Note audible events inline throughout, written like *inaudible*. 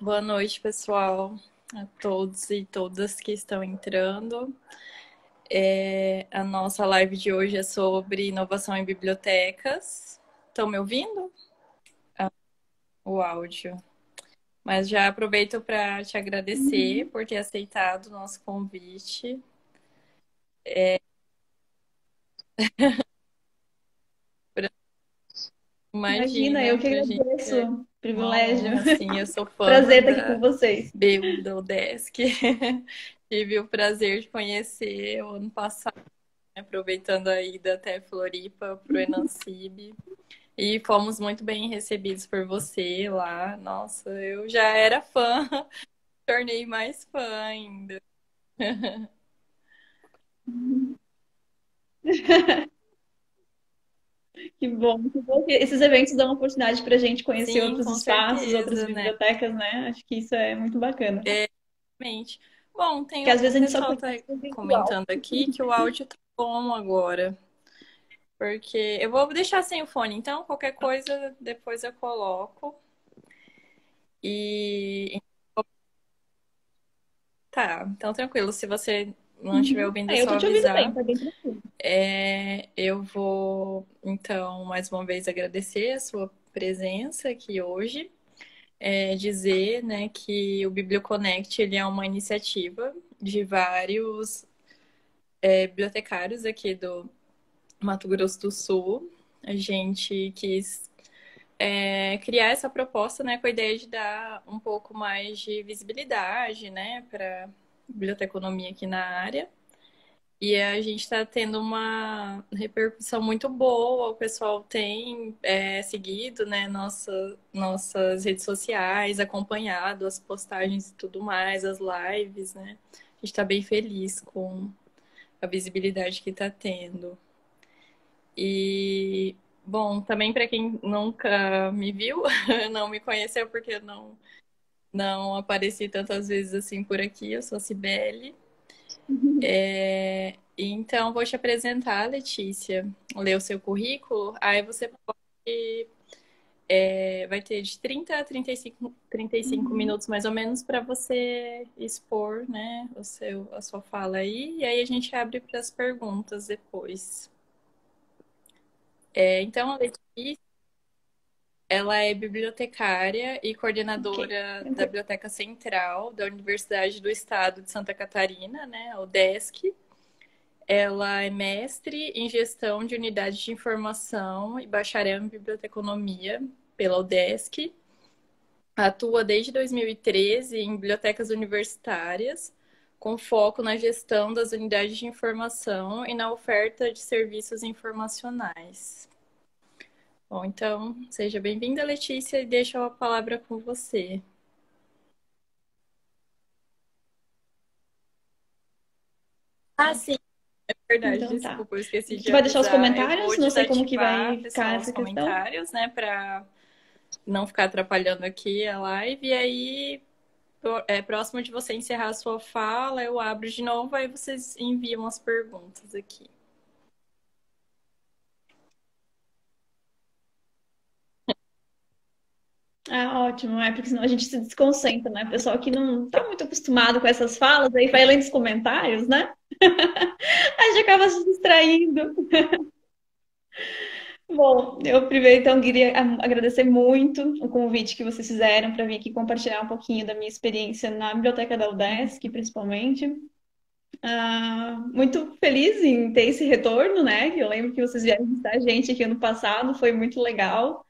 Boa noite, pessoal, a todos e todas que estão entrando. É, a nossa live de hoje é sobre inovação em bibliotecas. Estão me ouvindo? Ah, o áudio. Mas já aproveito para te agradecer por ter aceitado o nosso convite. *laughs* Imagina, Imagina, eu que gente agradeço é o privilégio. bom, assim, eu sou *laughs* fã Prazer estar aqui com vocês. BU da UDESC. Tive o prazer de conhecer o ano passado, né, aproveitando a ida até Floripa para o Enancib. E fomos muito bem recebidos por você lá. Nossa, eu já era fã, *laughs* tornei mais fã ainda. *laughs* Que bom, que bom que esses eventos dão uma oportunidade para a gente conhecer Sim, outros espaços, outras certeza, né? bibliotecas, né? Acho que isso é muito bacana. Realmente. Bom, tem Porque às vezes a gente só tá comentando aqui que o áudio tá bom agora. Porque eu vou deixar sem o fone, então qualquer coisa depois eu coloco. E tá, então tranquilo. Se você não estiver ouvindo, é É, eu só ouvindo bem, avisar. tá bem. É, eu vou, então, mais uma vez agradecer a sua presença aqui hoje. É, dizer, né, que o BiblioConnect ele é uma iniciativa de vários é, bibliotecários aqui do Mato Grosso do Sul. A gente quis é, criar essa proposta, né, com a ideia de dar um pouco mais de visibilidade, né, para biblioteconomia aqui na área. E a gente está tendo uma repercussão muito boa. O pessoal tem é, seguido, né, nossa, nossas redes sociais, acompanhado as postagens e tudo mais, as lives, né? A gente está bem feliz com a visibilidade que está tendo. E, bom, também para quem nunca me viu, *laughs* não me conheceu, porque não, não apareci tantas vezes assim por aqui, eu sou a Cibele. É, então, vou te apresentar, Letícia, ler o seu currículo, aí você pode, é, vai ter de 30 a 35, 35 minutos mais ou menos para você expor, né, o seu, a sua fala aí, e aí a gente abre para as perguntas depois. É, então, a Letícia, ela é bibliotecária e coordenadora da tranquilo. Biblioteca Central da Universidade do Estado de Santa Catarina, né, a UDESC. Ela é mestre em gestão de unidades de informação e bacharel em biblioteconomia pela UDESC. Atua desde 2013 em bibliotecas universitárias, com foco na gestão das unidades de informação e na oferta de serviços informacionais. Bom, então, seja bem-vinda, Letícia, e deixo a palavra com você. Ah, sim, é verdade, Então tá. desculpa, eu esqueci de Tu vai deixar os comentários? Não sei como que vai ficar pessoal, os essa questão. comentários, né, para não ficar atrapalhando aqui a live. E aí, é, próximo de você encerrar a sua fala, eu abro de novo, aí vocês enviam as perguntas aqui. Ah, ótimo, é porque senão a gente se desconcentra, né? Pessoal que não tá muito acostumado com essas falas, aí vai lendo os comentários, né? *laughs* A gente acaba se distraindo. *laughs* Bom, eu primeiro então queria agradecer muito o convite que vocês fizeram para vir aqui compartilhar um pouquinho da minha experiência na Biblioteca da UDESC, principalmente. Ah, muito feliz em ter esse retorno, né? Eu lembro que vocês vieram visitar a gente aqui ano passado, foi muito legal.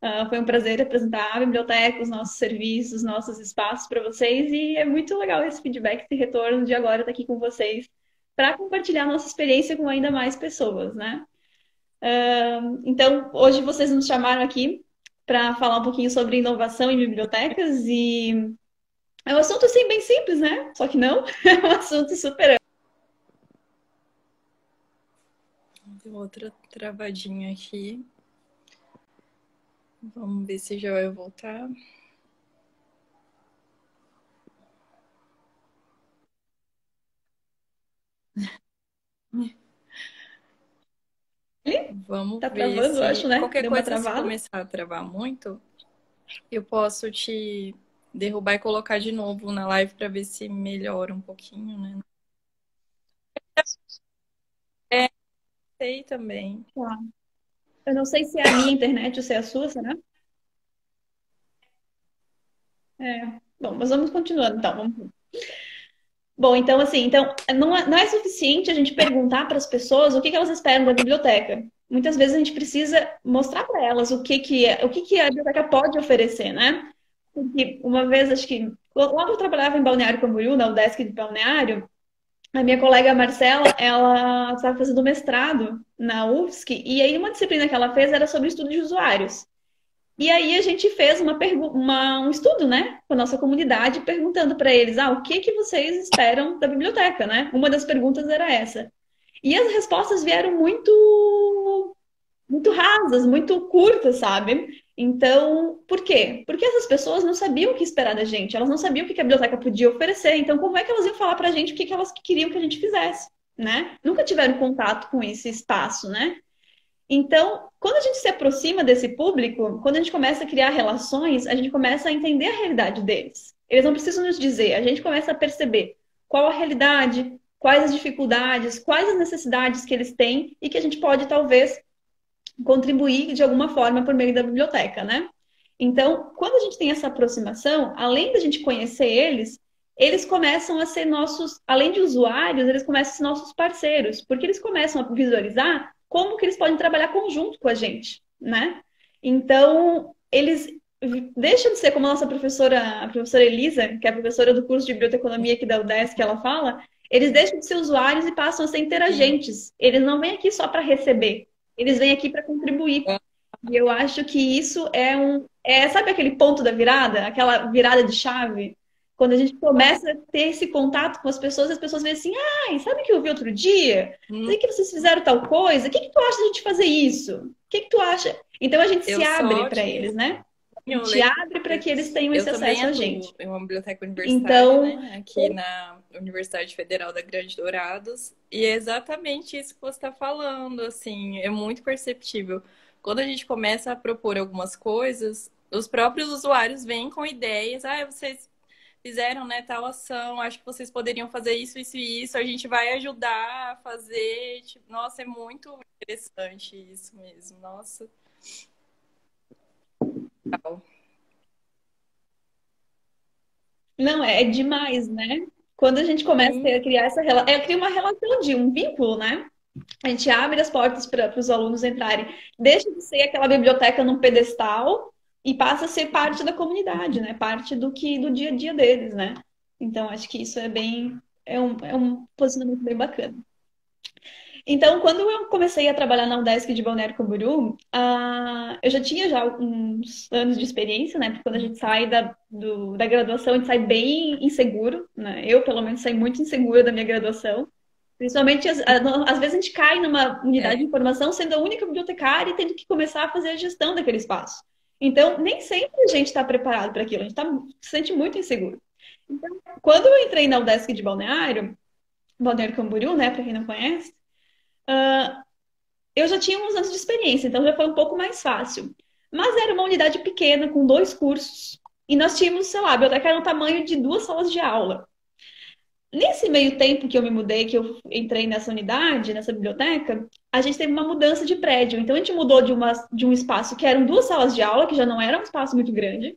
Ah, foi um prazer apresentar a biblioteca, os nossos serviços, os nossos espaços para vocês, e é muito legal esse feedback, esse retorno de agora estar aqui com vocês para compartilhar nossa experiência com ainda mais pessoas, né? Então, hoje vocês nos chamaram aqui para falar um pouquinho sobre inovação em bibliotecas e é um assunto assim bem simples, né? Só que não, *laughs* é um assunto super Deu outra travadinha aqui. Vamos ver se já vai voltar. Vamos Tá ver travando, se acho, né? qualquer Deu coisa, se começar a travar muito, eu posso te derrubar e colocar de novo na live para ver se melhora um pouquinho, né? É, sei também. Tá. Eu não sei se é a minha internet ou se é a sua, será? É. Bom, mas vamos continuando, então. Bom, então assim, então não é, não é suficiente a gente perguntar para as pessoas o que, que elas esperam da biblioteca. Muitas vezes a gente precisa mostrar para elas o que, que é, o que, que a biblioteca pode oferecer, né? Porque uma vez, acho que logo eu trabalhava em Balneário Camboriú, na UDESC de Balneário, a minha colega Marcela, ela estava fazendo mestrado na UFSC, e aí uma disciplina que ela fez era sobre estudo de usuários. E aí a gente fez uma, uma um estudo, né, com a nossa comunidade, perguntando para eles, ah, o que que vocês esperam da biblioteca, né? Uma das perguntas era essa. E as respostas vieram muito muito rasas, muito curtas, sabe? Então, por quê? Porque essas pessoas não sabiam o que esperar da gente, elas não sabiam o que a biblioteca podia oferecer, então como é que elas iam falar pra gente o que elas queriam que a gente fizesse, né? Nunca tiveram contato com esse espaço, né? Então, quando a gente se aproxima desse público, quando a gente começa a criar relações, a gente começa a entender a realidade deles. Eles não precisam nos dizer, a gente começa a perceber qual a realidade, quais as dificuldades, quais as necessidades que eles têm e que a gente pode talvez contribuir de alguma forma por meio da biblioteca, né? Então, quando a gente tem essa aproximação, além da gente conhecer eles, eles começam a ser nossos, além de usuários, eles começam a ser nossos parceiros, porque eles começam a visualizar como que eles podem trabalhar conjunto com a gente, né? Então, eles deixam de ser como a nossa professora, a professora Elisa, que é a professora do curso de biblioteconomia aqui da UDESC, que ela fala, eles deixam de ser usuários e passam a ser interagentes. Eles não vêm aqui só para receber, eles vêm aqui para contribuir. É. E eu acho que isso é um. É, sabe aquele ponto da virada? Aquela virada de chave? Quando a gente começa a ter esse contato com as pessoas, as pessoas veem assim, ai, sabe o que eu vi outro dia? Hum. Sei que vocês fizeram tal coisa. O que, que tu acha de a gente fazer isso? O que, que tu acha? Então a gente eu se abre para eles, né? A gente abre para que eles tenham esse acesso a gente. Em uma biblioteca universitária, então, né? aqui na Universidade Federal da Grande Dourados. E é exatamente isso que você está falando, assim, é muito perceptível. Quando a gente começa a propor algumas coisas, os próprios usuários vêm com ideias, ah, vocês fizeram, né, tal ação, acho que vocês poderiam fazer isso, isso e isso, a gente vai ajudar a fazer, tipo, nossa, é muito interessante isso mesmo, nossa. Não, é demais, né? Quando a gente começa a criar essa relação, é, cria uma relação de um vínculo, né? A gente abre as portas para os alunos entrarem. Deixa de ser aquela biblioteca num pedestal e passa a ser parte da comunidade, né? Parte do que do dia a dia deles, né? Então acho que isso é bem é um, é um posicionamento bem bacana. Então, quando eu comecei a trabalhar na UDESC de Balneário Camboriú, uh, eu já tinha já uns anos de experiência, né? Porque quando a gente sai da, do, da graduação, a gente sai bem inseguro, né? Eu, pelo menos, saí muito insegura da minha graduação. Principalmente, às, às vezes a gente cai numa unidade é. de informação sendo a única bibliotecária e tendo que começar a fazer a gestão daquele espaço. Então, nem sempre a gente está preparado para aquilo, a gente tá, se sente muito inseguro. Então, quando eu entrei na UDESC de Balneário, Balneário Camboriú, né, para quem não conhece, uh, eu já tinha uns anos de experiência, então já foi um pouco mais fácil. Mas era uma unidade pequena, com dois cursos, e nós tínhamos, sei lá, a biblioteca era o tamanho de duas salas de aula. Nesse meio tempo que eu me mudei, que eu entrei nessa unidade, nessa biblioteca, a gente teve uma mudança de prédio. Então a gente mudou de, uma, de um espaço que eram duas salas de aula, que já não era um espaço muito grande,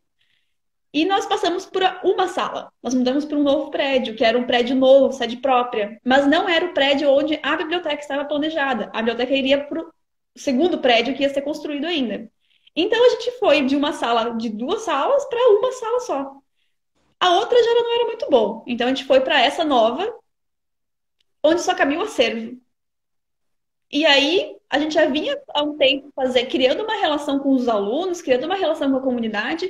e nós passamos por uma sala. Nós mudamos para um novo prédio, que era um prédio novo, sede própria. Mas não era o prédio onde a biblioteca estava planejada. A biblioteca iria para o segundo prédio que ia ser construído ainda. Então a gente foi de uma sala de duas salas para uma sala só. A outra já não era muito bom. Então a gente foi para essa nova, onde só cabia o acervo. E aí a gente já vinha há um tempo fazer, criando uma relação com os alunos, criando uma relação com a comunidade.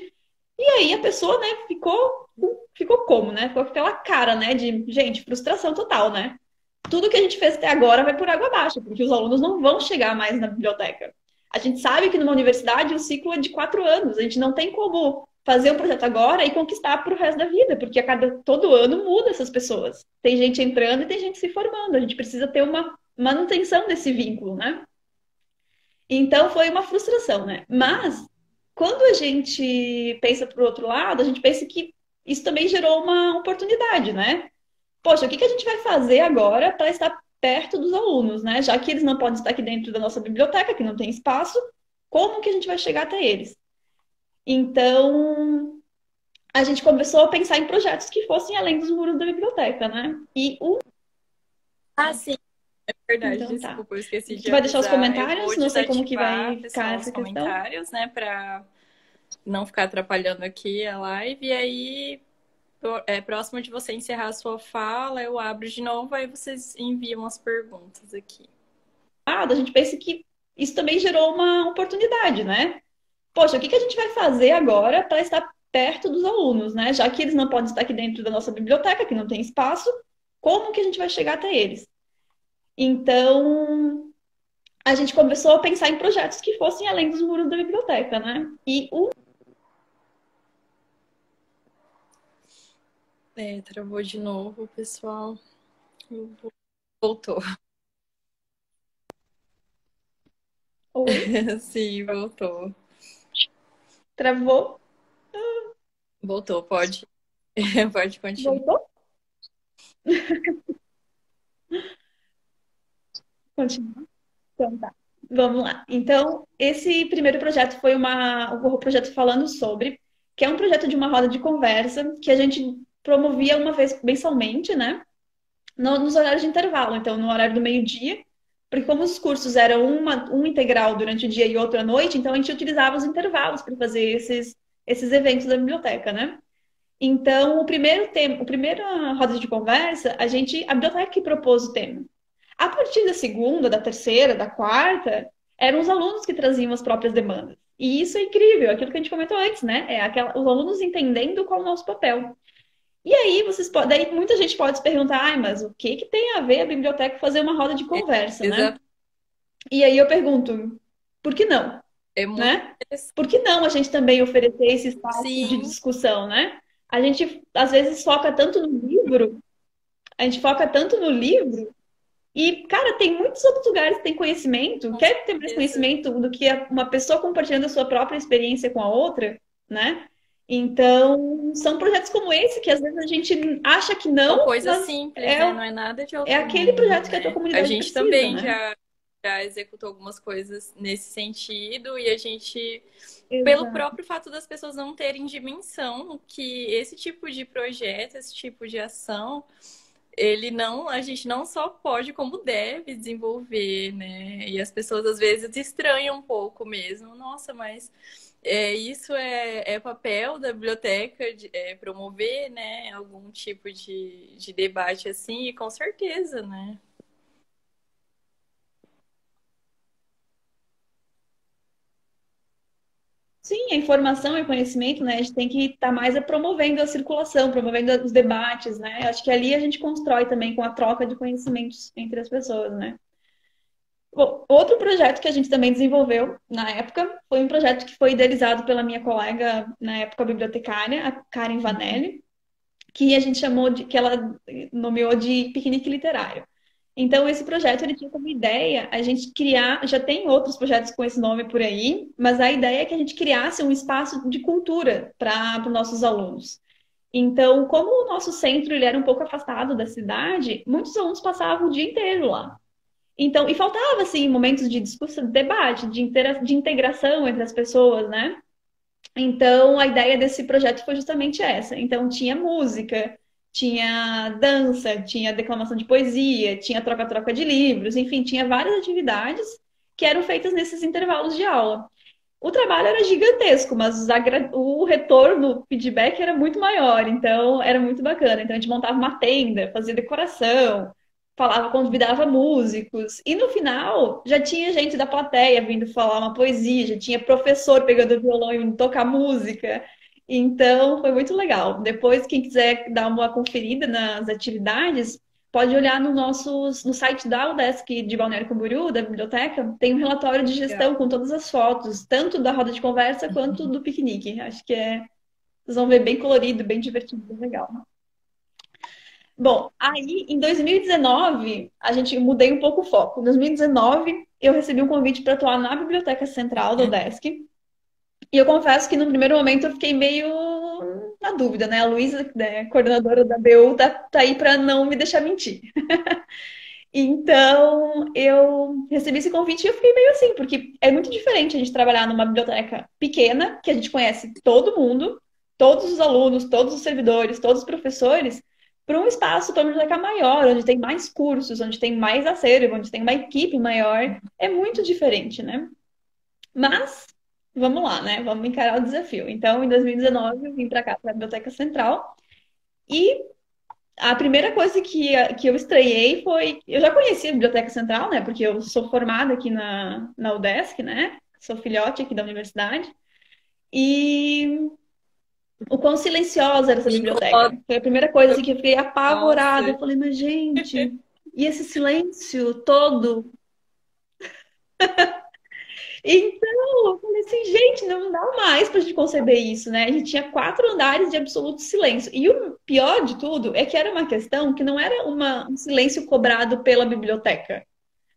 E aí a pessoa, né, ficou, ficou como, né? Ficou com aquela cara, né, de, gente, frustração total, né? Tudo que a gente fez até agora vai por água abaixo, porque os alunos não vão chegar mais na biblioteca. A gente sabe que numa universidade o ciclo é de quatro anos, a gente não tem como fazer um projeto agora e conquistar para o resto da vida, porque a cada todo ano muda essas pessoas. Tem gente entrando e tem gente se formando. A gente precisa ter uma manutenção desse vínculo, né? Então foi uma frustração, né? Mas quando a gente pensa para o outro lado, a gente pensa que isso também gerou uma oportunidade, né? Poxa, o que que a gente vai fazer agora para estar perto dos alunos, né? Já que eles não podem estar aqui dentro da nossa biblioteca, que não tem espaço, como que a gente vai chegar até eles? Então, a gente começou a pensar em projetos que fossem além dos muros da biblioteca, né? E o. Ah, sim. É verdade, Então tá. desculpa, eu esqueci de Você vai deixar os comentários? Não sei como que vai ficar essa questão. comentários, né, pra não ficar atrapalhando aqui a live. E aí, é, próximo de você encerrar a sua fala, eu abro de novo, aí vocês enviam as perguntas aqui. Ah, a gente pensa que isso também gerou uma oportunidade, né? Poxa, o que que a gente vai fazer agora para estar perto dos alunos, né? Já que eles não podem estar aqui dentro da nossa biblioteca, que não tem espaço, como que a gente vai chegar até eles? Então, a gente começou a pensar em projetos que fossem além dos muros da biblioteca, né? E o É, travou de novo, pessoal. Voltou. Oi, *laughs* Sim, voltou. travou, Voltou, pode. *laughs* Pode continuar. voltou? *laughs* Continua. Então tá. Vamos lá. Então, esse primeiro projeto foi uma, o projeto falando sobre, que é um projeto de uma roda de conversa que a gente promovia uma vez mensalmente, né? No- nos horários de intervalo, então no horário do meio-dia, porque como os cursos eram uma, um integral durante o dia e outro à noite, então a gente utilizava os intervalos para fazer esses, esses eventos da biblioteca, né? Então, o primeiro tema, a primeira roda de conversa, a gente, a biblioteca que propôs o tema. A partir da segunda, da terceira, da quarta, eram os alunos que traziam as próprias demandas. E isso é incrível, aquilo que a gente comentou antes, né? É aquela, os alunos entendendo qual é o nosso papel. E aí vocês podem, daí muita gente pode se perguntar, ai, mas o que que tem a ver a biblioteca fazer uma roda de conversa, né? Exato. E aí eu pergunto, por que não, É muito né? Por que não a gente também oferecer esse espaço de Sim, discussão, né? A gente às vezes foca tanto no livro, a gente foca tanto no livro, e, cara, tem muitos outros lugares que têm conhecimento, com quer ter mais conhecimento do que uma pessoa compartilhando a sua própria experiência com a outra, né? Então, são projetos como esse que às vezes a gente acha que não, coisas mas simples, é, né? Não é nada de é outro aquele mundo, projeto que a tua né? A comunidade gente precisa, também né? já, já executou algumas coisas nesse sentido e a gente, pelo Exato. próprio fato das pessoas não terem dimensão que esse tipo de projeto, esse tipo de ação, ele não, a gente não só pode, como deve desenvolver, né? E as pessoas às vezes estranham um pouco mesmo. Nossa, mas é, isso é, é papel da biblioteca de, é, promover, né, algum tipo de, de debate assim, e com certeza, né? Sim, a informação e o conhecimento, né? A gente tem que estar mais é promovendo a circulação, promovendo os debates, né? Acho que ali a gente constrói também com a troca de conhecimentos entre as pessoas, né? Bom, outro projeto que a gente também desenvolveu na época foi um projeto que foi idealizado pela minha colega, na época bibliotecária, a Karen Vanelli, que a gente chamou de, que ela nomeou de piquenique literário. Então, esse projeto ele tinha como ideia a gente criar, já tem outros projetos com esse nome por aí, mas a ideia é que a gente criasse um espaço de cultura para os nossos alunos. Então, como o nosso centro ele era um pouco afastado da cidade, muitos alunos passavam o dia inteiro lá. Então, e faltava assim momentos de discussão, de debate, de, de integração entre as pessoas, né? Então, a ideia desse projeto foi justamente essa. Então, tinha música, tinha dança, tinha declamação de poesia, tinha troca-troca de livros, enfim, tinha várias atividades que eram feitas nesses intervalos de aula. O trabalho era gigantesco, mas o retorno, o feedback era muito maior, então era muito bacana. Então, a gente montava uma tenda, fazia decoração, falava, convidava músicos, e no final já tinha gente da plateia vindo falar uma poesia, já tinha professor pegando o violão e tocar música. Então, foi muito legal. Depois, quem quiser dar uma conferida nas atividades, pode olhar no nosso, no site da UDESC de Balneário Camboriú, da biblioteca, tem um relatório de gestão com todas as fotos, tanto da roda de conversa quanto do piquenique. Acho que é, vocês vão ver bem colorido, bem divertido, bem legal. Bom, aí em 2019, a gente mudei um pouco o foco. Em 2019, eu recebi um convite para atuar na Biblioteca Central do UDESC. E eu confesso que no primeiro momento eu fiquei meio na dúvida, né? A Luísa, né, coordenadora da BU, tá, tá aí para não me deixar mentir. *laughs* Então, eu recebi esse convite e eu fiquei meio assim, porque é muito diferente a gente trabalhar numa biblioteca pequena, que a gente conhece todo mundo, todos os alunos, todos os servidores, todos os professores, para um espaço, para biblioteca maior, onde tem mais cursos, onde tem mais acervo, onde tem uma equipe maior. É muito diferente, né? Mas, vamos lá, né? Vamos encarar o desafio. Então, em 2019, eu vim para cá, para a Biblioteca Central, e a primeira coisa que, que eu estreiei foi. Eu já conhecia a Biblioteca Central, né? Porque eu sou formada aqui na, na UDESC, né? Sou filhote aqui da universidade. E o quão silenciosa era essa biblioteca. Foi a primeira coisa que eu fiquei apavorada. Nossa. Eu falei, mas gente, *laughs* e esse silêncio todo? *laughs* Então, eu falei assim, gente, não dá mais pra gente conceber isso, né? A gente tinha quatro andares de absoluto silêncio. E o pior de tudo é que era uma questão que não era uma, um silêncio cobrado pela biblioteca.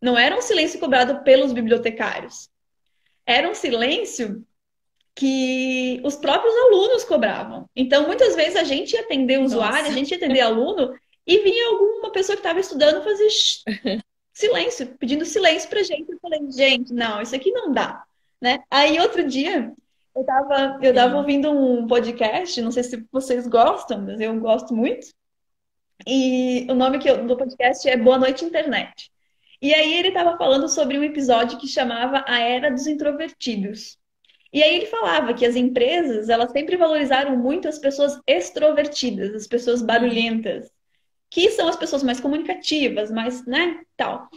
Não era um silêncio cobrado pelos bibliotecários. Era um silêncio que os próprios alunos cobravam. Então, muitas vezes a gente ia atender o usuário, Nossa. a gente ia atender aluno, e vinha alguma pessoa que estava estudando fazer *laughs* silêncio, pedindo silêncio pra gente. Eu falei, gente, não, isso aqui não dá, né? Aí outro dia eu tava, eu tava ouvindo um podcast, não sei se vocês gostam, mas eu gosto muito. E o nome eu, do podcast é Boa Noite Internet. E aí ele estava falando sobre um episódio que chamava A Era dos Introvertidos. E aí ele falava que as empresas, elas sempre valorizaram muito as pessoas extrovertidas, as pessoas barulhentas, que são as pessoas mais comunicativas, mais, né, tal.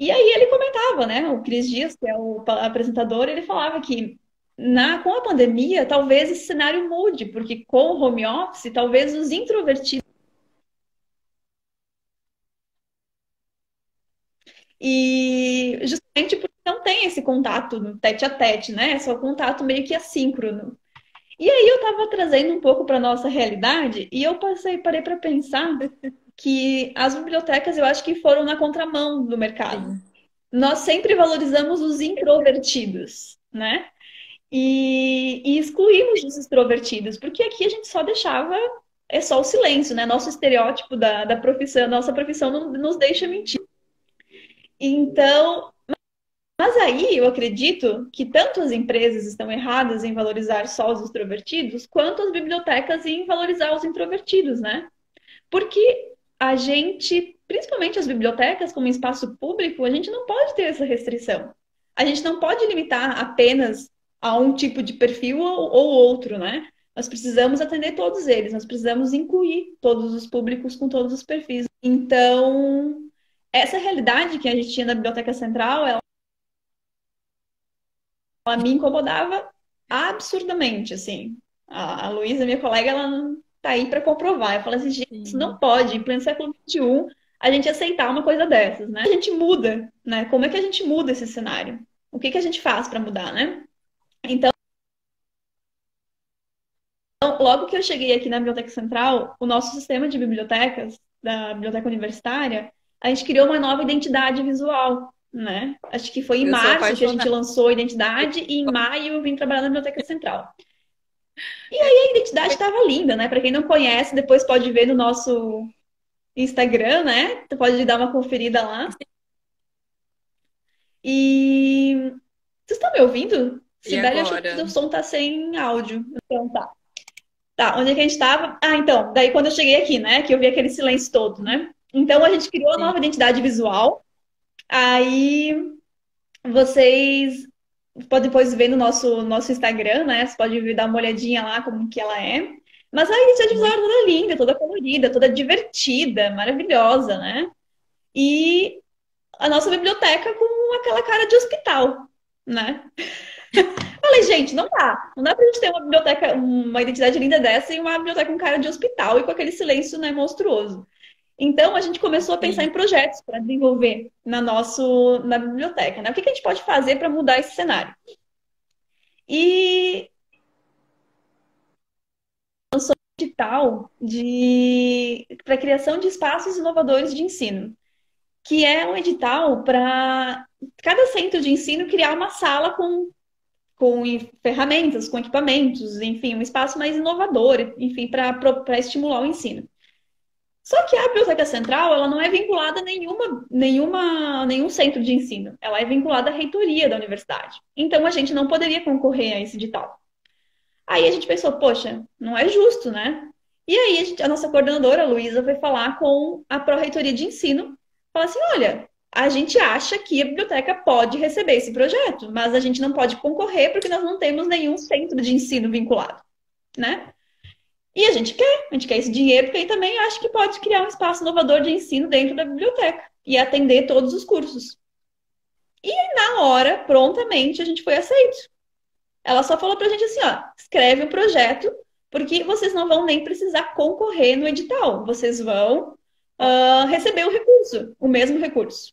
E aí ele comentava, né, o Cris Dias, que é o apresentador, ele falava que na, com a pandemia, talvez esse cenário mude, porque com o home office, talvez os introvertidos E justamente porque não tem esse contato tete a tete, né? É só contato meio que assíncrono. E aí eu estava trazendo um pouco para nossa realidade e eu passei, parei para pensar que as bibliotecas eu acho que foram na contramão do mercado. Sim. Nós sempre valorizamos os introvertidos, né? E, e excluímos os extrovertidos, porque aqui a gente só deixava é só o silêncio, né? Nosso estereótipo da, da profissão, nossa profissão não nos deixa mentir. Então, mas aí eu acredito que tanto as empresas estão erradas em valorizar só os extrovertidos, quanto as bibliotecas em valorizar os introvertidos, né? Porque a gente, principalmente as bibliotecas, como espaço público, a gente não pode ter essa restrição. A gente não pode limitar apenas a um tipo de perfil ou, ou outro, né? Nós precisamos atender todos eles, nós precisamos incluir todos os públicos com todos os perfis. Então, essa realidade que a gente tinha na Biblioteca Central, ela, ela me incomodava absurdamente, assim. A, a Luísa, minha colega, ela tá aí para comprovar. Eu falo assim, gente, isso não pode, em pleno século XXI, a gente aceitar uma coisa dessas, né? A gente muda, né? Como é que a gente muda esse cenário? O que que a gente faz para mudar, né? Então, logo que eu cheguei aqui na Biblioteca Central, o nosso sistema de bibliotecas da Biblioteca Universitária, a gente criou uma nova identidade visual, né? Acho que foi em eu março que a gente lançou a identidade e em maio eu vim trabalhar na Biblioteca Central. E aí a identidade estava linda, né? Para quem não conhece, depois pode ver no nosso Instagram, né? Você pode dar uma conferida lá. E vocês estão me ouvindo? Sibeli achou que o som tá sem áudio. Então tá. Tá, onde é que a gente estava? Ah, então, daí quando eu cheguei aqui, né? Que eu vi aquele silêncio todo, né? Então a gente criou a nova identidade visual. Aí vocês pode depois ver no nosso, nosso Instagram, né? Você pode dar uma olhadinha lá como que ela é. Mas a identidade visual é toda linda, toda colorida, toda divertida, maravilhosa, né? E a nossa biblioteca com aquela cara de hospital, né? *laughs* Falei, gente, não dá. Não dá pra gente ter uma biblioteca, uma identidade linda dessa e uma biblioteca com cara de hospital e com aquele silêncio, né, monstruoso. Então, a gente começou a pensar Sim. em projetos para desenvolver na, nosso, na biblioteca. Né? O que, que a gente pode fazer para mudar esse cenário? E lançou um edital de para criação de espaços inovadores de ensino, que é um edital para cada centro de ensino criar uma sala com, com ferramentas, com equipamentos, enfim, um espaço mais inovador, enfim, para estimular o ensino. Só que a Biblioteca Central, ela não é vinculada a nenhuma, nenhuma, nenhum centro de ensino. Ela é vinculada à reitoria da universidade. Então, a gente não poderia concorrer a esse edital. Aí a gente pensou, poxa, não é justo, né? E aí a, gente, a nossa coordenadora, Luísa, foi falar com a Pró-Reitoria de Ensino. Falar assim, olha, a gente acha que a biblioteca pode receber esse projeto, mas a gente não pode concorrer porque nós não temos nenhum centro de ensino vinculado, né? E a gente quer, a gente quer esse dinheiro, porque aí também acho que pode criar um espaço inovador de ensino dentro da biblioteca e atender todos os cursos. E na hora, prontamente, a gente foi aceito. Ela só falou pra gente assim, ó, escreve um projeto, porque vocês não vão nem precisar concorrer no edital. Vocês vão uh, receber o recurso, o mesmo recurso.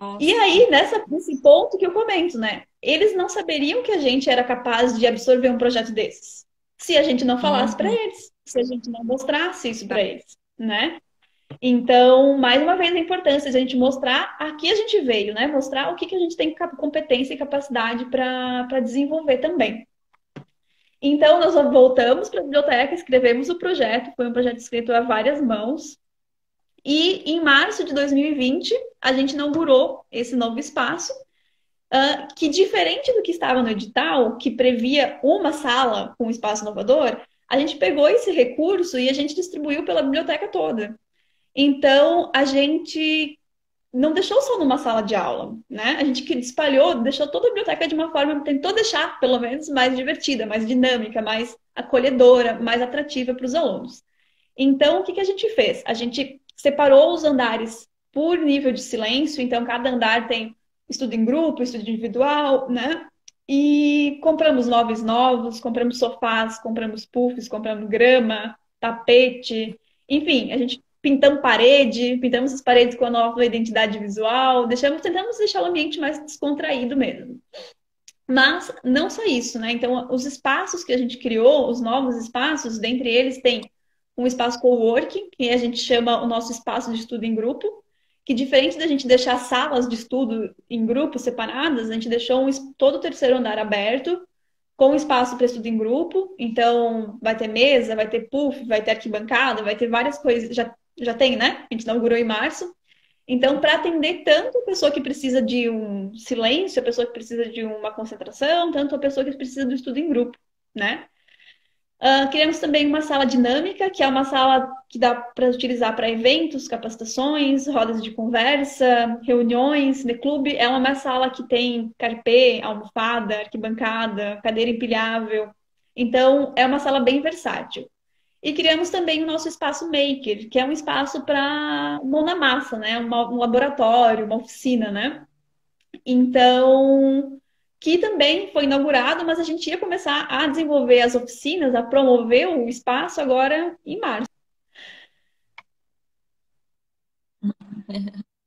Nossa. E aí, nessa, nesse ponto que eu comento, né? Eles não saberiam que a gente era capaz de absorver um projeto desses se a gente não falasse para uhum. eles, se a gente não mostrasse isso para eles, né? Então, mais uma vez, a importância de a gente mostrar a que a gente veio, né? Mostrar o que, que a gente tem competência e capacidade para desenvolver também. Então, nós voltamos para a biblioteca, escrevemos o projeto, foi um projeto escrito a várias mãos. E em março de 2020, a gente inaugurou esse novo espaço, Uh, que diferente do que estava no edital, que previa uma sala com espaço inovador, a gente pegou esse recurso e a gente distribuiu pela biblioteca toda. Então, a gente não deixou só numa sala de aula, né? A gente espalhou, deixou toda a biblioteca de uma forma, tentou deixar, pelo menos, mais divertida, mais dinâmica, mais acolhedora, mais atrativa para os alunos. Então, o que, que a gente fez? A gente separou os andares por nível de silêncio, então cada andar tem estudo em grupo, estudo individual, né? E compramos móveis novos, compramos sofás, compramos puffs, compramos grama, tapete, enfim, a gente pintamos parede, pintamos as paredes com a nova identidade visual, deixamos, tentamos deixar o ambiente mais descontraído mesmo. Mas não só isso, né? Então, os espaços que a gente criou, os novos espaços, dentre eles tem um espaço coworking, que a gente chama o nosso espaço de estudo em grupo, que diferente da gente deixar salas de estudo em grupos separadas, a gente deixou um, todo o terceiro andar aberto, com espaço para estudo em grupo. Então, vai ter mesa, vai ter puff, vai ter arquibancada, vai ter várias coisas. Já, já tem, né? A gente inaugurou em março. Então, para atender tanto a pessoa que precisa de um silêncio, a pessoa que precisa de uma concentração, tanto a pessoa que precisa do estudo em grupo, né? Uh, criamos também uma sala dinâmica, que é uma sala que dá para utilizar para eventos, capacitações, rodas de conversa, reuniões, de clube. É uma sala que tem carpê, almofada, arquibancada, cadeira empilhável. Então, é uma sala bem versátil. E criamos também o nosso espaço maker, que é um espaço para mão na massa, né? um laboratório, uma oficina, né? Então, que também foi inaugurado, mas a gente ia começar a desenvolver as oficinas, a promover o espaço agora em março. *laughs*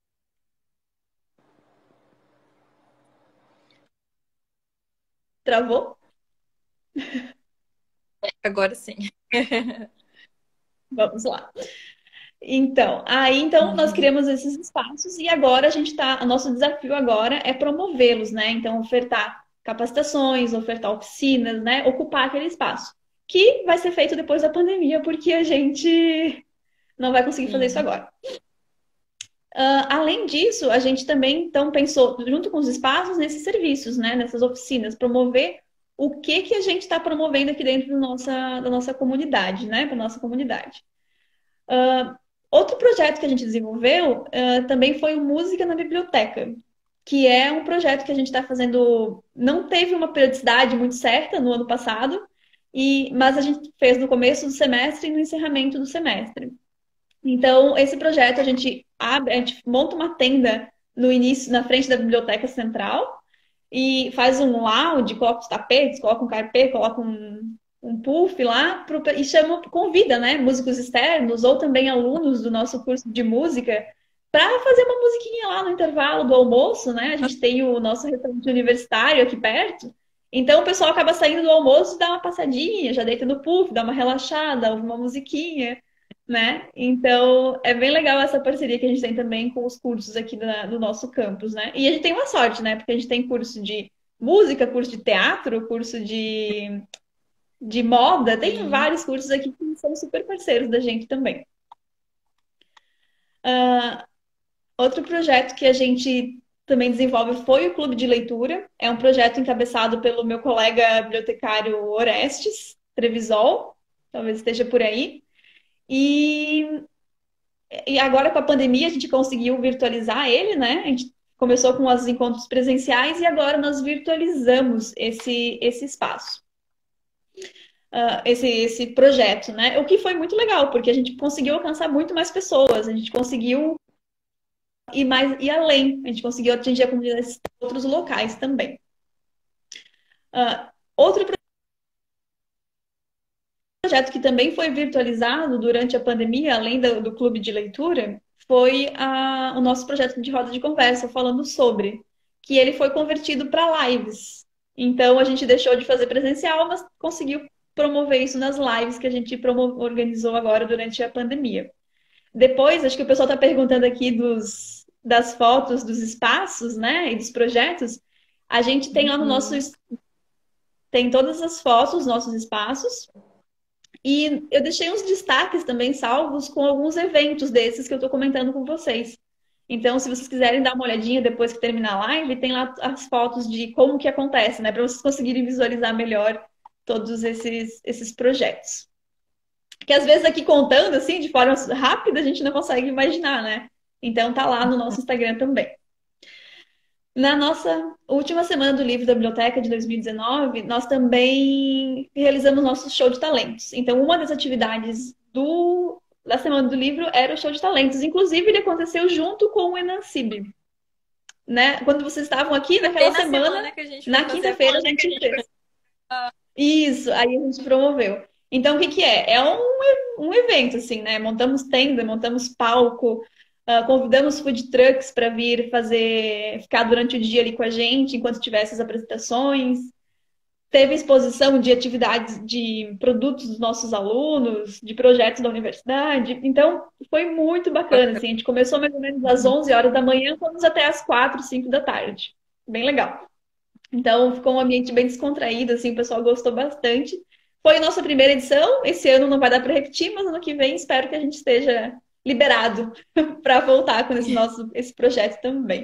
Travou? Agora sim. *laughs* Vamos lá. Então, aí então nós uhum. criamos esses espaços e agora a gente está, o nosso desafio agora é promovê-los, né? Então, ofertar capacitações, ofertar oficinas, né? Ocupar aquele espaço. Que vai ser feito depois da pandemia, porque a gente não vai conseguir fazer isso agora. Uh, além disso, a gente também então pensou, junto com os espaços, nesses serviços, né? Nessas oficinas, promover o que que a gente está promovendo aqui dentro da nossa, da nossa comunidade, né? Para nossa comunidade. Uh, Outro projeto que a gente desenvolveu uh, também foi o Música na Biblioteca, que é um projeto que a gente está fazendo. Não teve uma periodicidade muito certa no ano passado, e, mas a gente fez no começo do semestre e no encerramento do semestre. Então, esse projeto a gente abre, a gente monta uma tenda no início, na frente da biblioteca central, e faz um lounge, coloca os tapetes, coloca um carpê, coloca um, um puff lá pro, e chama, convida, né, músicos externos ou também alunos do nosso curso de música para fazer uma musiquinha lá no intervalo do almoço, né? A gente tem o nosso restaurante universitário aqui perto. Então o pessoal acaba saindo do almoço e dá uma passadinha, já deita no puff, dá uma relaxada, ouve uma musiquinha, né? Então é bem legal essa parceria que a gente tem também com os cursos aqui do, nosso campus, né? E a gente tem uma sorte, né? Porque a gente tem curso de música, curso de teatro, curso de, de moda, tem vários cursos aqui que são super parceiros da gente também. Uh, outro projeto que a gente também desenvolve foi o Clube de Leitura. É um projeto encabeçado pelo meu colega bibliotecário Orestes Trevisol, talvez esteja por aí. E, e agora com a pandemia a gente conseguiu virtualizar ele, né? A gente começou com os encontros presenciais e agora nós virtualizamos esse, esse espaço. Uh, esse, esse projeto, né? O que foi muito legal, porque a gente conseguiu alcançar muito mais pessoas, a gente conseguiu ir mais e além, a gente conseguiu atingir a comunidade em outros locais também. Uh, outro projeto que também foi virtualizado durante a pandemia, além do, do clube de leitura, foi a, o nosso projeto de roda de conversa, falando sobre, que ele foi convertido para lives. Então, a gente deixou de fazer presencial, mas conseguiu promover isso nas lives que a gente organizou agora durante a pandemia. Depois, acho que o pessoal está perguntando aqui dos, das fotos dos espaços, né, e dos projetos. A gente tem lá no nosso. Uhum. Tem todas as fotos nossos espaços. E eu deixei uns destaques também salvos com alguns eventos desses que eu estou comentando com vocês. Então, se vocês quiserem dar uma olhadinha depois que terminar a live, tem lá as fotos de como que acontece, né? Para vocês conseguirem visualizar melhor todos esses, esses projetos. Que às vezes aqui contando, assim, de forma rápida, a gente não consegue imaginar, né? Então tá lá no nosso Instagram também. Na nossa última semana do livro da biblioteca de 2019, nós também realizamos nosso show de talentos. Então, uma das atividades do, da semana do livro era o show de talentos. Inclusive, ele aconteceu junto com o Enancib. Né? Quando vocês estavam aqui, naquela na semana, semana na quinta-feira a gente fez. Isso, aí a gente promoveu. Então, o que, que é? É um, um evento, assim, né? Montamos tenda, montamos palco, Uh, convidamos food trucks para vir fazer, ficar durante o dia ali com a gente, enquanto tivesse as apresentações. Teve exposição de atividades de produtos dos nossos alunos, de projetos da universidade. Então, foi muito bacana. Assim, a gente começou mais ou menos às 11 horas da manhã, fomos até às 4, 5 da tarde. Bem legal. Então, ficou um ambiente bem descontraído, assim, o pessoal gostou bastante. Foi a nossa primeira edição. Esse ano não vai dar para repetir, mas ano que vem espero que a gente esteja liberado *laughs* para voltar com esse nosso esse projeto também.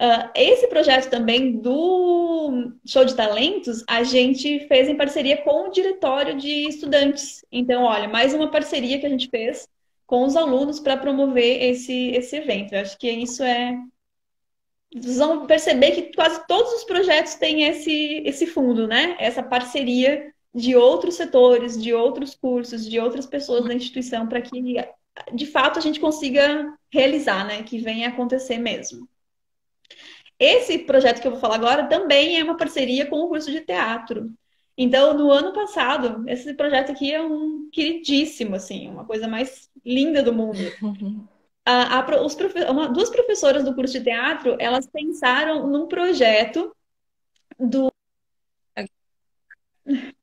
Uh, esse projeto também do Show de Talentos, a gente fez em parceria com o diretório de estudantes. Então, olha, mais uma parceria que a gente fez com os alunos para promover esse, esse evento. Eu acho que isso é. Vocês vão perceber que quase todos os projetos têm esse, esse fundo, né? Essa parceria de outros setores, de outros cursos, de outras pessoas da instituição, para que de fato a gente consiga realizar, né? Que venha acontecer mesmo. Esse projeto que eu vou falar agora também é uma parceria com o curso de teatro. Então, no ano passado, esse projeto aqui é um queridíssimo, assim, uma coisa mais linda do mundo. *laughs* A, a, os profe uma, duas professoras do curso de teatro, elas pensaram num projeto do. *laughs*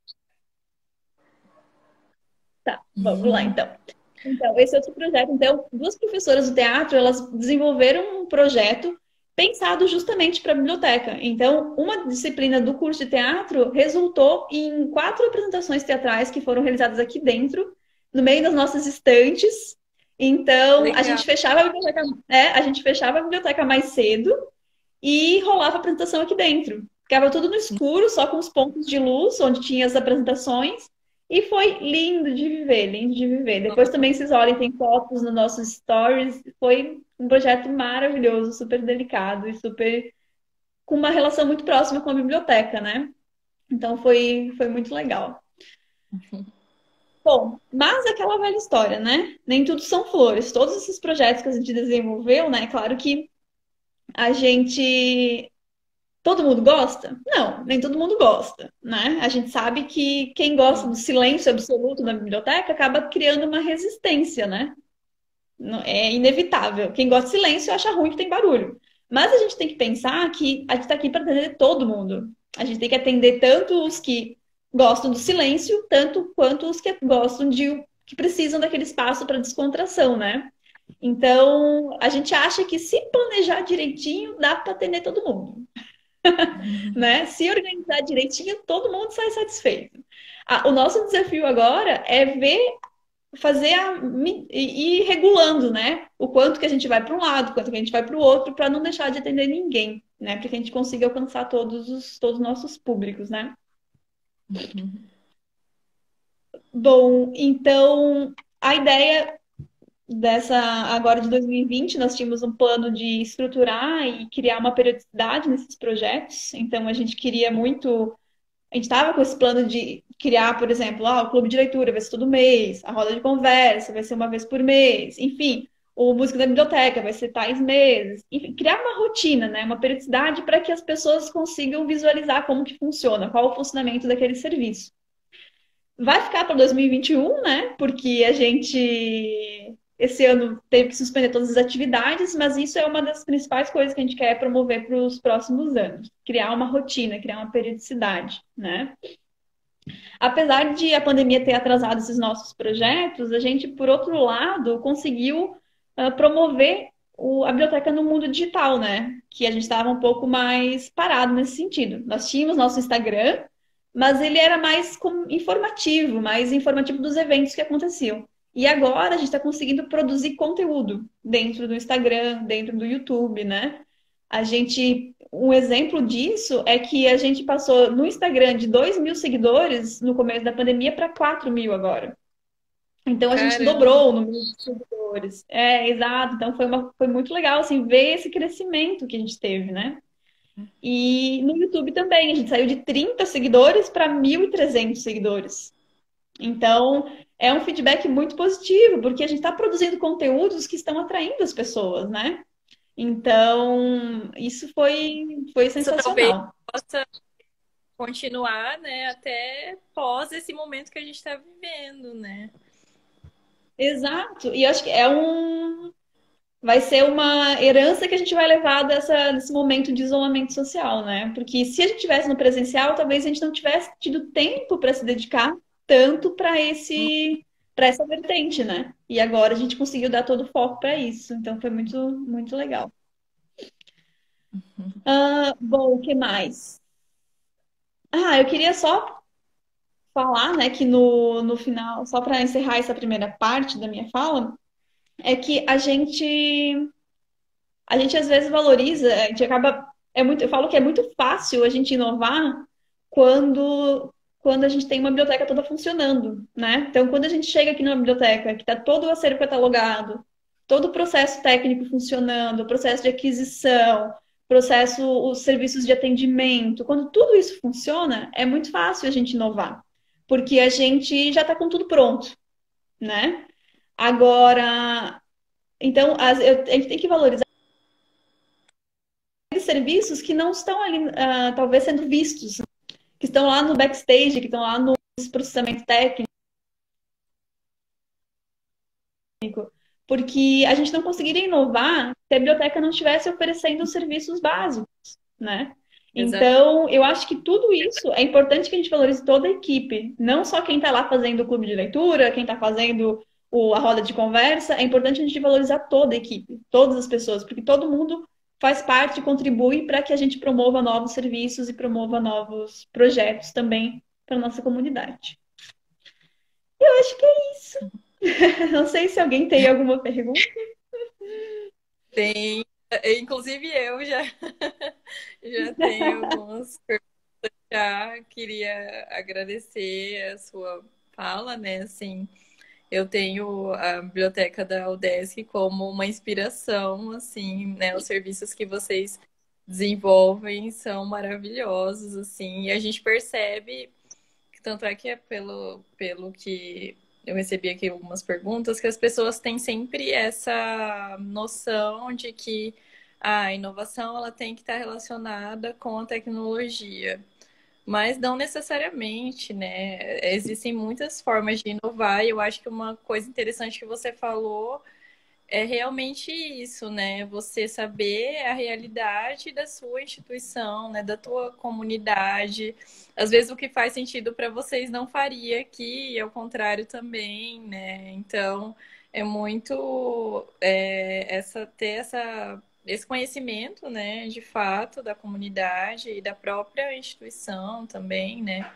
Tá, vamos lá então. Então, esse é outro projeto. Então, duas professoras do teatro, elas desenvolveram um projeto pensado justamente para a biblioteca. Então, uma disciplina do curso de teatro resultou em quatro apresentações teatrais que foram realizadas aqui dentro, no meio das nossas estantes. Então, Legal. a gente fechava a biblioteca, é, a gente fechava a biblioteca mais cedo e rolava a apresentação aqui dentro. Ficava tudo no escuro, só com os pontos de luz, onde tinha as apresentações. E foi lindo de viver, lindo de viver. Depois também vocês olhem, tem fotos nos nossos stories. Foi um projeto maravilhoso, super delicado e super com uma relação muito próxima com a biblioteca, né? Então foi, foi muito legal. *laughs* Bom, mas aquela velha história, né? Nem tudo são flores. Todos esses projetos que a gente desenvolveu, né? Claro que a gente Todo mundo gosta? Não, nem todo mundo gosta, né? A gente sabe que quem gosta do silêncio absoluto na biblioteca acaba criando uma resistência, né? É inevitável. Quem gosta de silêncio acha ruim que tem barulho. Mas a gente tem que pensar que a gente está aqui para atender todo mundo. A gente tem que atender tanto os que gostam do silêncio, tanto quanto os que gostam de que precisam daquele espaço para descontração, né? Então, a gente acha que se planejar direitinho, dá para atender todo mundo. *laughs* né? Se organizar direitinho, todo mundo sai satisfeito. Ah, o nosso desafio agora é ver, fazer a, ir regulando, né? O quanto que a gente vai para um lado, quanto que a gente vai para o outro, para não deixar de atender ninguém, né? Para que a gente consiga alcançar todos os, todos os nossos públicos, né? Uhum. Bom, então a ideia dessa agora de 2020, nós tínhamos um plano de estruturar e criar uma periodicidade nesses projetos. Então a gente queria muito, a gente estava com esse plano de criar, por exemplo, ah, o clube de leitura vai ser todo mês, a roda de conversa vai ser uma vez por mês, enfim, o músico da biblioteca vai ser tais meses, enfim, criar uma rotina, né, uma periodicidade para que as pessoas consigam visualizar como que funciona, qual o funcionamento daquele serviço. Vai ficar para 2021, né? Porque a gente esse ano teve que suspender todas as atividades, mas isso é uma das principais coisas que a gente quer promover para os próximos anos. Criar uma rotina, criar uma periodicidade, né? Apesar de a pandemia ter atrasado esses nossos projetos, a gente, por outro lado, conseguiu uh, promover o, a biblioteca no mundo digital, né? Que a gente estava um pouco mais parado nesse sentido. Nós tínhamos nosso Instagram, mas ele era mais informativo, mais informativo dos eventos que aconteciam. E agora a gente está conseguindo produzir conteúdo dentro do Instagram, dentro do YouTube, né? A gente, um exemplo disso é que a gente passou no Instagram de 2 mil seguidores no começo da pandemia para 4 mil agora. Então a Caramba. gente dobrou o número de seguidores. É, exato. Então foi, uma, foi muito legal assim, ver esse crescimento que a gente teve, né? E no YouTube também, a gente saiu de 30 seguidores para 1.300 seguidores. Então, é um feedback muito positivo, porque a gente está produzindo conteúdos que estão atraindo as pessoas, né? Então, isso foi, foi sensacional. possa continuar, né, até pós esse momento que a gente está vivendo, né? Exato. E acho que é um. Vai ser uma herança que a gente vai levar dessa, desse momento de isolamento social, né? Porque se a gente tivesse no presencial, talvez a gente não tivesse tido tempo para se dedicar tanto para esse para essa vertente, né? E agora a gente conseguiu dar todo o foco para isso, então foi muito muito legal. Uh, bom, o que mais? Ah, eu queria só falar, né, que no, no final, só para encerrar essa primeira parte da minha fala, é que a gente a gente às vezes valoriza, a gente acaba é muito, eu falo que é muito fácil a gente inovar quando quando a gente tem uma biblioteca toda funcionando, né? Então, quando a gente chega aqui numa biblioteca que está todo o acervo catalogado, todo o processo técnico funcionando, o processo de aquisição, processo, os serviços de atendimento, quando tudo isso funciona, é muito fácil a gente inovar, porque a gente já está com tudo pronto, né? Agora, então, as, eu, a gente tem que valorizar serviços que não estão ali, uh, talvez sendo vistos que estão lá no backstage, que estão lá no processamento técnico. Porque a gente não conseguiria inovar se a biblioteca não estivesse oferecendo os serviços básicos, né? Exato. Então, eu acho que tudo isso é importante que a gente valorize toda a equipe, não só quem está lá fazendo o clube de leitura, quem está fazendo o, a roda de conversa, é importante a gente valorizar toda a equipe, todas as pessoas, porque todo mundo faz parte, contribui para que a gente promova novos serviços e promova novos projetos também para nossa comunidade. Eu acho que é isso. *laughs* Não sei se alguém tem alguma pergunta. Tem, *laughs* inclusive eu já, *laughs* já tenho algumas perguntas. Já queria agradecer a sua fala, né? Assim, eu tenho a biblioteca da UDESC como uma inspiração, assim, né? Os serviços que vocês desenvolvem são maravilhosos, assim, e a gente percebe, tanto é que é pelo, pelo que eu recebi aqui algumas perguntas, que as pessoas têm sempre essa noção de que a inovação ela tem que estar relacionada com a tecnologia mas não necessariamente, né? Existem muitas formas de inovar e eu acho que uma coisa interessante que você falou é realmente isso, né? Você saber a realidade da sua instituição, né? Da tua comunidade. Às vezes o que faz sentido para vocês não faria aqui, e ao contrário também, né? Então é muito é, essa ter essa esse conhecimento, né, de fato, da comunidade e da própria instituição também, né?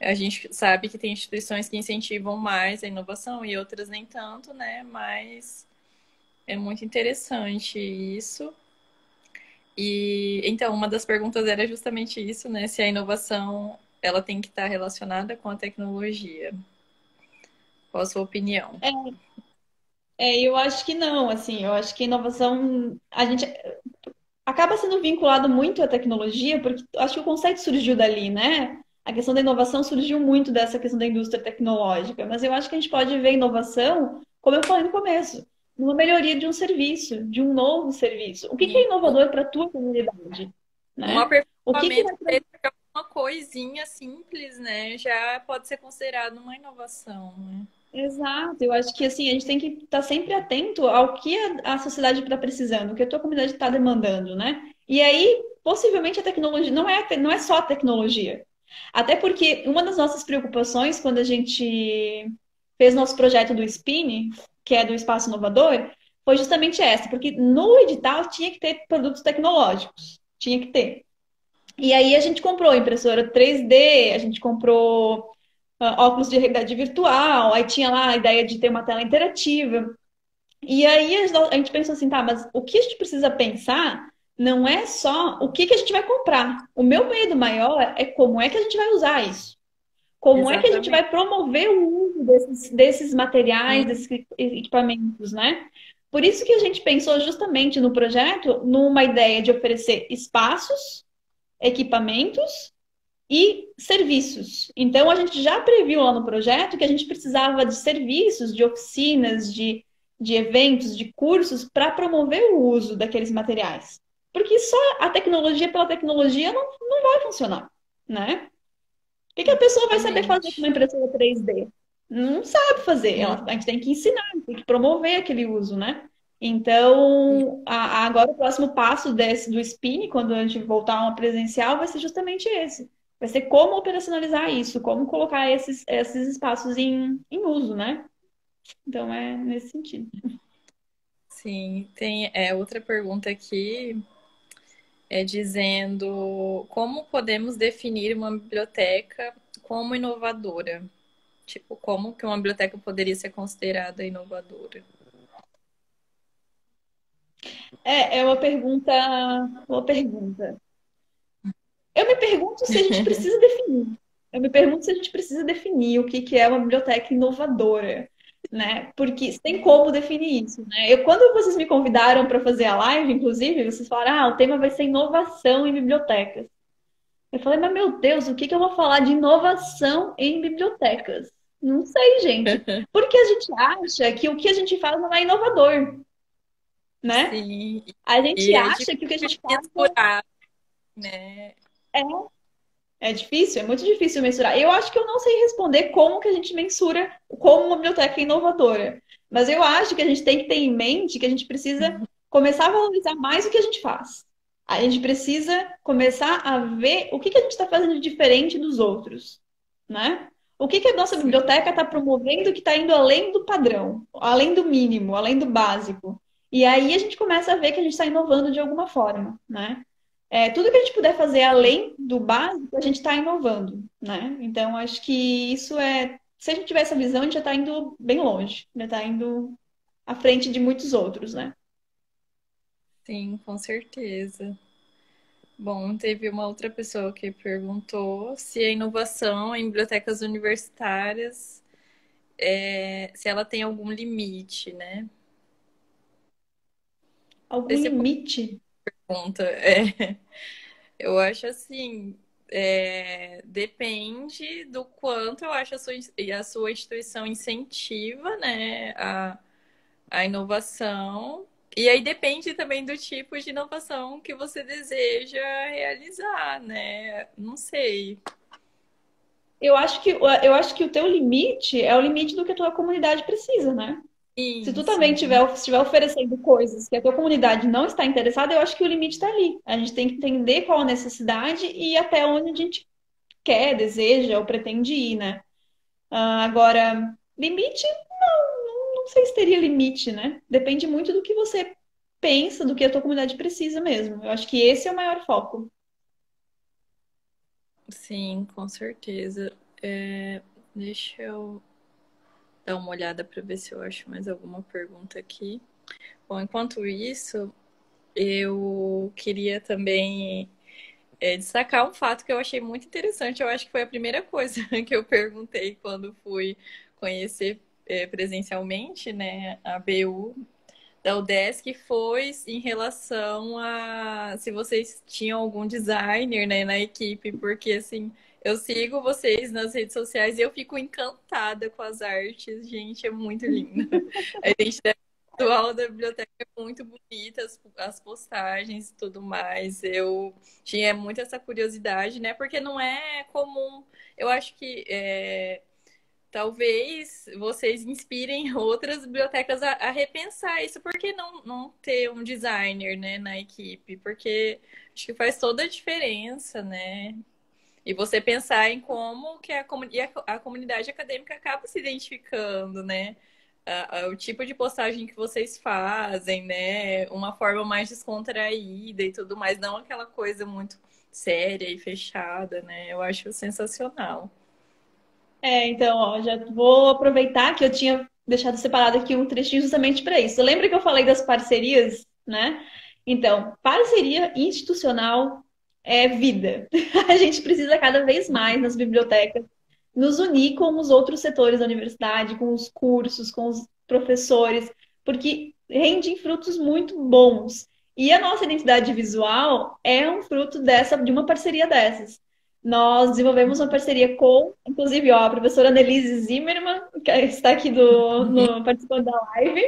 A gente sabe que tem instituições que incentivam mais a inovação e outras nem tanto, né? Mas é muito interessante isso. E então, uma das perguntas era justamente isso, né? Se a inovação ela tem que estar relacionada com a tecnologia. Qual a sua opinião? É, é, eu acho que não, assim, eu acho que inovação, a gente acaba sendo vinculado muito à tecnologia, porque acho que o conceito surgiu dali, né? A questão da inovação surgiu muito dessa questão da indústria tecnológica, mas eu acho que a gente pode ver inovação, como eu falei no começo, numa melhoria de um serviço, de um novo serviço. O que, que é inovador para a tua comunidade? Né? Um o que, que é uma coisinha simples, né, já pode ser considerado uma inovação, né? Exato, eu acho que assim, a gente tem que estar tá sempre atento ao que a sociedade está precisando, o que a tua comunidade está demandando, né? E aí, possivelmente a tecnologia não é, não é só a tecnologia. Até porque uma das nossas preocupações quando a gente fez nosso projeto do SPIN, que é do Espaço Inovador, foi justamente essa, porque no edital tinha que ter produtos tecnológicos, tinha que ter. E aí a gente comprou impressora 3D, a gente comprou uh, óculos de realidade virtual, aí tinha lá a ideia de ter uma tela interativa. E aí a gente pensou assim, tá, mas o que a gente precisa pensar não é só o que, que a gente vai comprar. O meu medo maior é como é que a gente vai usar isso. Como Exatamente. é que a gente vai promover o uso desses, desses materiais, desses equipamentos, né? Por isso que a gente pensou justamente no projeto numa ideia de oferecer espaços, equipamentos e serviços. Então, a gente já previu lá no projeto que a gente precisava de serviços, de oficinas, de, de eventos, de cursos para promover o uso daqueles materiais. Porque só a tecnologia pela tecnologia não, não vai funcionar, né? O que, que a pessoa vai saber fazer com uma impressora 3D? Não sabe fazer. Ela, a gente tem que ensinar, tem que promover aquele uso, né? Então, a, agora o próximo passo desse do SPIN, quando a gente voltar a uma presencial, vai ser justamente esse vai ser como operacionalizar isso, como colocar esses, esses espaços em, em uso, né? Então é nesse sentido. Sim, tem é, outra pergunta aqui é dizendo como podemos definir uma biblioteca como inovadora? Tipo, como que uma biblioteca poderia ser considerada inovadora? É, é uma pergunta, uma pergunta. Eu me pergunto se a gente precisa *laughs* definir. Eu me pergunto se a gente precisa definir o que, que é uma biblioteca inovadora, né? Porque tem como definir isso, né? Eu, quando vocês me convidaram para fazer a live, inclusive, vocês falaram, ah, o tema vai ser inovação em bibliotecas. Eu falei, mas meu Deus, o que, que eu vou falar de inovação em bibliotecas? Não sei, gente. *laughs* Porque a gente acha que o que a gente faz não é inovador, né? Sim. A gente acha que o que a gente faz... É... Né? É. É difícil, é muito difícil mensurar. Eu acho que eu não sei responder como que a gente mensura como uma biblioteca inovadora. Mas eu acho que a gente tem que ter em mente que a gente precisa começar a valorizar mais o que a gente faz. A gente precisa começar a ver o que, que a gente está fazendo de diferente dos outros, né? O que, que a nossa biblioteca está promovendo que está indo além do padrão, além do mínimo, além do básico. E aí a gente começa a ver que a gente está inovando de alguma forma, né? É, tudo que a gente puder fazer além do básico, a gente está inovando, né? Então, acho que isso é. Se a gente tiver essa visão, a gente já está indo bem longe, já está indo à frente de muitos outros, né? Sim, com certeza. Bom, teve uma outra pessoa que perguntou se a inovação em bibliotecas universitárias, é, se ela tem algum limite, né? Algum Esse limite? Pergunta. *laughs* É, eu acho assim, é, depende do quanto eu acho a sua, a sua instituição incentiva né, a, a inovação. E aí depende também do tipo de inovação que você deseja realizar, né? Não sei. Eu acho que, eu acho que o teu limite é o limite do que a tua comunidade precisa, né? Sim, Se tu também estiver estiver oferecendo coisas que a tua comunidade não está interessada, eu acho que o limite está ali. A gente tem que entender qual a necessidade e até onde a gente quer, deseja ou pretende ir, né? Uh, agora, limite, não, não, não sei se teria limite, né? Depende muito do que você pensa, do que a tua comunidade precisa mesmo. Eu acho que esse é o maior foco. Sim, com certeza. É, deixa eu dar uma olhada para ver se eu acho mais alguma pergunta aqui. Bom, enquanto isso, eu queria também é, destacar um fato que eu achei muito interessante. Eu acho que foi a primeira coisa *laughs* que eu perguntei quando fui conhecer é, presencialmente, né, a BU da UDESC foi em relação a se vocês tinham algum designer, né, na equipe, porque assim, eu sigo vocês nas redes sociais e eu fico encantada com as artes, gente, é muito lindo. *laughs* A identidade visual da biblioteca é muito bonita, as, as postagens e tudo mais. Eu tinha muito essa curiosidade, né? Porque não é comum. Eu acho que é, talvez vocês inspirem outras bibliotecas a, a, repensar isso. Por que não, não ter um designer, né, na equipe? Porque acho que faz toda a diferença, né? E você pensar em como que a, a, comunidade acadêmica acaba se identificando, né? o tipo de postagem que vocês fazem, né? Uma forma mais descontraída e tudo mais, não aquela coisa muito séria e fechada, né? Eu acho sensacional. É, então, ó, já vou aproveitar que eu tinha deixado separado aqui um trechinho justamente para isso. Lembra que eu falei das parcerias, né? Então, parceria institucional é vida. *laughs* A gente precisa cada vez mais nas bibliotecas nos unir com os outros setores da universidade, com os cursos, com os professores, porque rendem frutos muito bons. E a nossa identidade visual é um fruto dessa, de uma parceria dessas. Nós desenvolvemos uma parceria com, inclusive, ó, a professora Annelise Zimmermann, que está aqui do, no, *laughs* participando da live.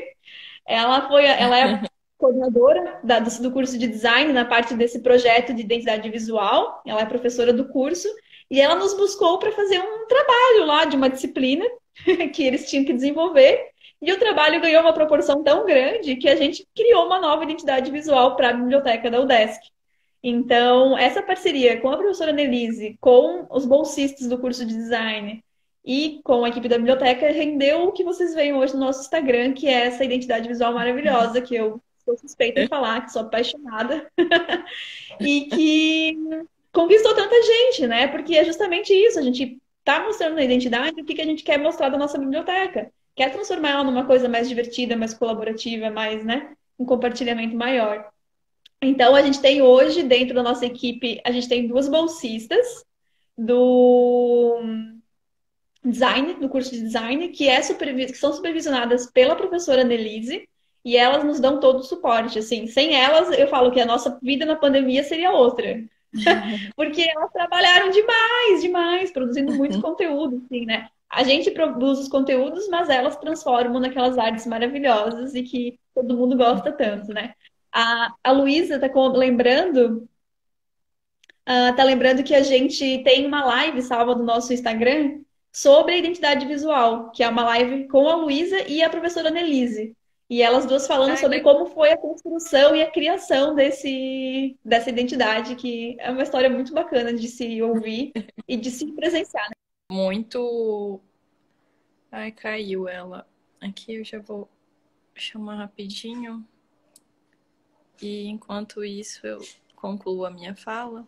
Ela foi, ela é *laughs* coordenadora da, do, curso de design na parte desse projeto de identidade visual. Ela é professora do curso e ela nos buscou para fazer um trabalho lá de uma disciplina *laughs* que eles tinham que desenvolver. E o trabalho ganhou uma proporção tão grande que a gente criou uma nova identidade visual para a biblioteca da UDESC. Então, essa parceria com a professora Nelise, com os bolsistas do curso de design e com a equipe da biblioteca rendeu o que vocês veem hoje no nosso Instagram, que é essa identidade visual maravilhosa que eu sou suspeita de falar, que sou apaixonada. *laughs* e que conquistou tanta gente, né? Porque é justamente isso, a gente tá mostrando na identidade o que, que a gente quer mostrar da nossa biblioteca. Quer transformar ela numa coisa mais divertida, mais colaborativa, mais, né? Um compartilhamento maior. Então, a gente tem hoje, dentro da nossa equipe, a gente tem duas bolsistas do design, do curso de design, que, é supervis... que são supervisionadas pela professora Nelise, e elas nos dão todo o suporte, assim. Sem elas, eu falo que a nossa vida na pandemia seria outra. *laughs* Porque elas trabalharam demais, demais, produzindo muito conteúdo, assim, né? A gente produz os conteúdos, mas elas transformam naquelas artes maravilhosas e que todo mundo gosta tanto, né? A, a Luísa tá lembrando, uh, tá lembrando que a gente tem uma live salva do nosso Instagram sobre a identidade visual, que é uma live com a Luísa e a professora Nelise. E elas duas falando sobre como foi a construção e a criação desse, dessa identidade, que é uma história muito bacana de se ouvir *laughs* e de se presenciar. Né? Muito. Ai, caiu ela. Aqui eu já vou chamar rapidinho. E enquanto isso eu concluo a minha fala.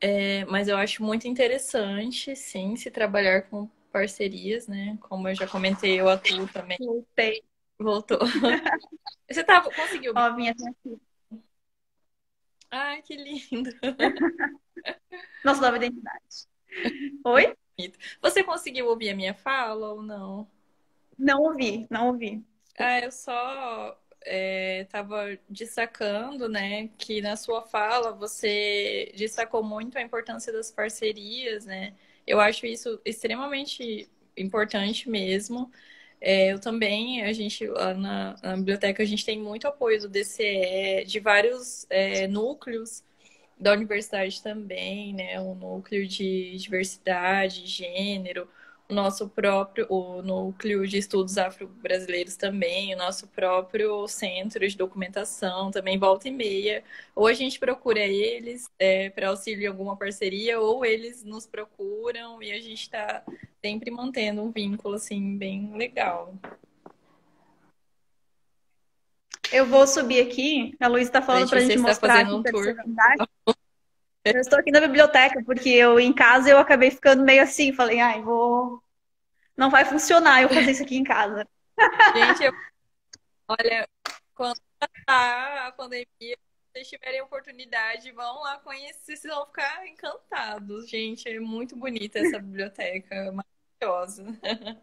É, mas eu acho muito interessante, sim, se trabalhar com parcerias, né? Como eu já comentei, eu atuo também. Voltei. Voltou. *laughs* Você tá, conseguiu? Ó, vinha aqui. Ai, que lindo. *laughs* Nossa nova identidade. Oi? Você conseguiu ouvir a minha fala ou não? Não ouvi, não ouvi. Ah, eu só é, destacando, né, que na sua fala você destacou muito a importância das parcerias, né? Eu acho isso extremamente importante mesmo. É, eu também, a gente, lá na, na, biblioteca, a gente tem muito apoio do DCE, de vários é, núcleos da universidade também, né? O núcleo de diversidade, gênero, nosso próprio, o núcleo de estudos afro-brasileiros também, o nosso próprio centro de documentação também, volta e meia. Ou a gente procura eles é, para auxílio em alguma parceria, ou eles nos procuram e a gente está sempre mantendo um vínculo assim bem legal. Eu vou subir aqui. A Luísa está falando para a gente mostrar aqui um tour. Eu estou aqui na biblioteca porque eu em casa eu acabei ficando meio assim, falei, ai, vou não vai funcionar eu fazer isso aqui em casa. Gente, eu... olha, quando tá a pandemia, vocês tiverem oportunidade, vão lá conhecer, vocês vão ficar encantados, gente. É muito bonita essa biblioteca, maravilhosa. *laughs*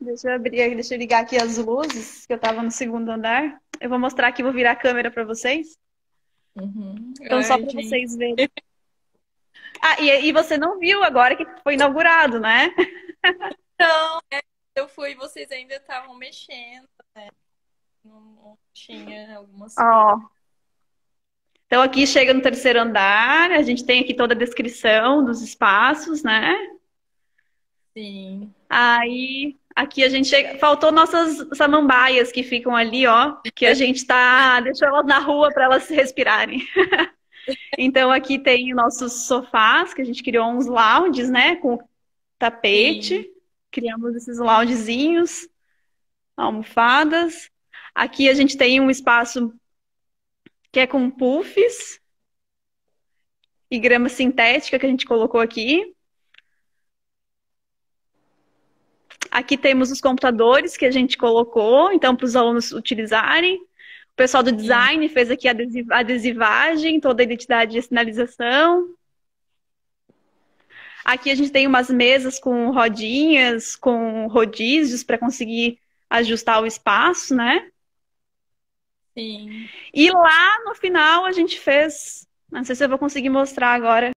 Deixa eu abrir, deixa eu ligar aqui as luzes, que eu estava no segundo andar. Eu vou mostrar aqui, vou virar a câmera para vocês. Uhum. Então, Ai, só para vocês verem. *laughs* Ah, e, e você não viu agora que foi inaugurado, né? Não, é, eu fui, vocês ainda estavam mexendo, né? Não, tinha algumas oh. Então aqui chega no terceiro andar, a gente tem aqui toda a descrição dos espaços, né? Sim. Aí aqui a gente chega. Faltou nossas samambaias que ficam ali, ó. Que a gente tá. Deixou elas na rua para elas respirarem. *laughs* então aqui tem nossos sofás, que a gente criou uns lounges, né? Com tapete. Sim. Criamos esses loungezinhos, almofadas. Aqui a gente tem um espaço que é com puffs e grama sintética que a gente colocou aqui. Aqui temos os computadores que a gente colocou, então, para os alunos utilizarem. O pessoal do design fez aqui a adesivagem, toda a identidade de sinalização. Aqui a gente tem umas mesas com rodinhas, com rodízios para conseguir ajustar o espaço, né? Sim. E lá no final a gente fez, não sei se eu vou conseguir mostrar agora,